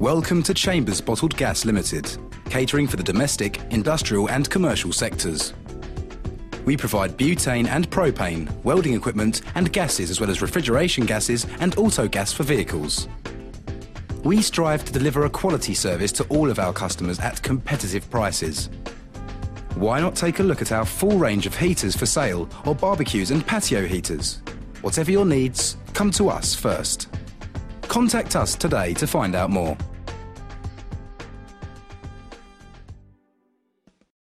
Welcome to Chambers Bottled Gas Limited, catering for the domestic, industrial, and commercial sectors. We provide butane and propane, welding equipment, and gases, as well as refrigeration gases and auto gas for vehicles. We strive to deliver a quality service to all of our customers at competitive prices. Why not take a look at our full range of heaters for sale or barbecues and patio heaters? Whatever your needs, come to us first. Contact us today to find out more.